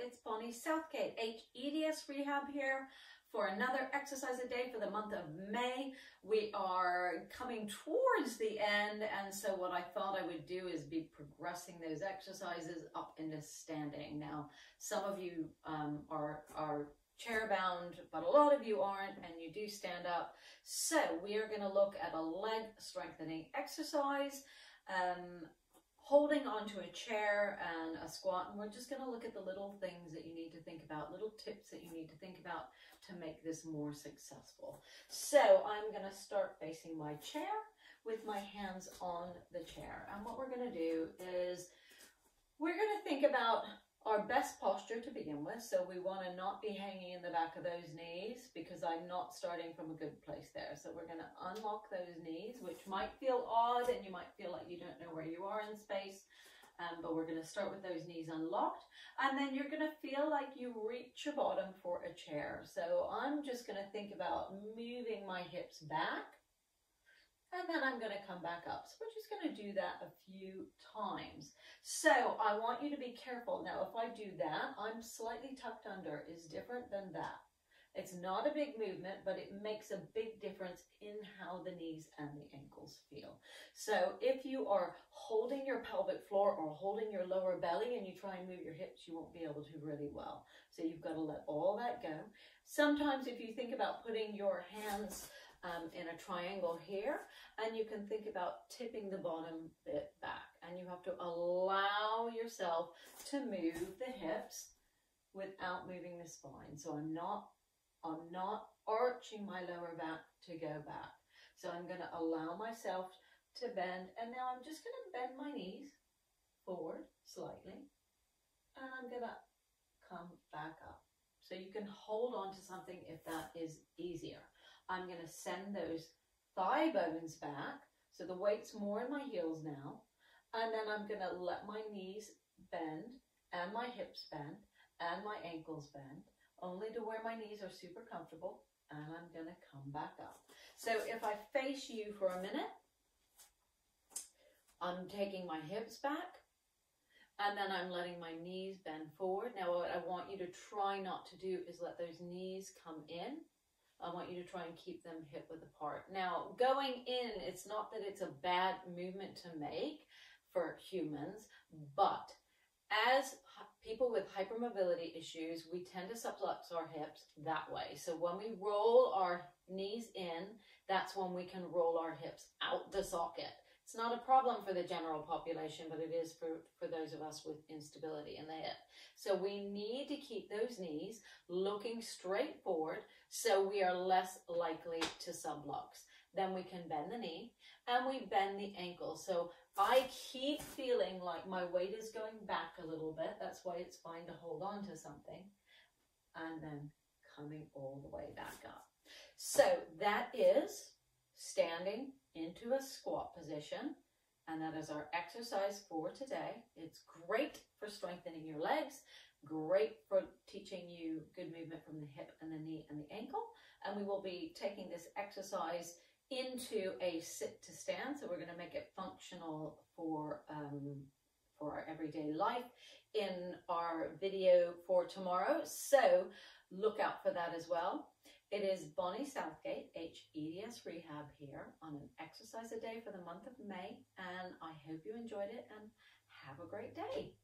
it's Bonnie Southgate, HEDS Rehab here for another exercise a day for the month of May. We are coming towards the end and so what I thought I would do is be progressing those exercises up into standing. Now some of you um, are, are chair bound, but a lot of you aren't and you do stand up. So we are going to look at a leg strengthening exercise. Um, holding onto a chair and a squat and we're just going to look at the little things that you need to think about little tips that you need to think about to make this more successful. So i'm going to start facing my chair with my hands on the chair and what we're going to do is we're going to think about our best posture to begin with. So we want to not be hanging in the back of those knees because I'm not starting from a good place there. So we're going to unlock those knees, which might feel odd and you might feel like you don't know where you are in space. Um, but we're going to start with those knees unlocked and then you're going to feel like you reach your bottom for a chair. So I'm just going to think about moving my hips back and then I'm going to come back up. So we're just going to do that a few times. So I want you to be careful. Now, if I do that, I'm slightly tucked under is different than that. It's not a big movement, but it makes a big difference in how the knees and the ankles feel. So if you are holding your pelvic floor or holding your lower belly and you try and move your hips, you won't be able to really well. So you've got to let all that go. Sometimes if you think about putting your hands um, in a triangle here and you can think about tipping the bottom bit back and you have to allow yourself to move the hips without moving the spine. So I'm not, I'm not arching my lower back to go back. So I'm going to allow myself to bend and now I'm just going to bend my knees forward slightly and I'm going to come back up. So you can hold on to something if that is easier. I'm going to send those thigh bones back. So the weight's more in my heels now. And then I'm going to let my knees bend and my hips bend and my ankles bend, only to where my knees are super comfortable. And I'm going to come back up. So if I face you for a minute, I'm taking my hips back and then I'm letting my knees bend forward. Now what I want you to try not to do is let those knees come in I want you to try and keep them hip width apart. Now, going in, it's not that it's a bad movement to make for humans, but as people with hypermobility issues, we tend to sublux our hips that way. So when we roll our knees in, that's when we can roll our hips out the socket. It's not a problem for the general population, but it is for, for those of us with instability in the hip. So we need to keep those knees looking straight forward so we are less likely to sublux. Then we can bend the knee and we bend the ankle. So I keep feeling like my weight is going back a little bit. That's why it's fine to hold on to something. And then coming all the way back up. So that is standing into a squat position. And that is our exercise for today. It's great for strengthening your legs, great for teaching you good movement from the hip and the knee and the ankle. And we will be taking this exercise into a sit to stand. So we're going to make it functional for, um, for our everyday life in our video for tomorrow. So look out for that as well. It is Bonnie Southgate, HEDS Rehab here on an exercise a day for the month of May. And I hope you enjoyed it and have a great day.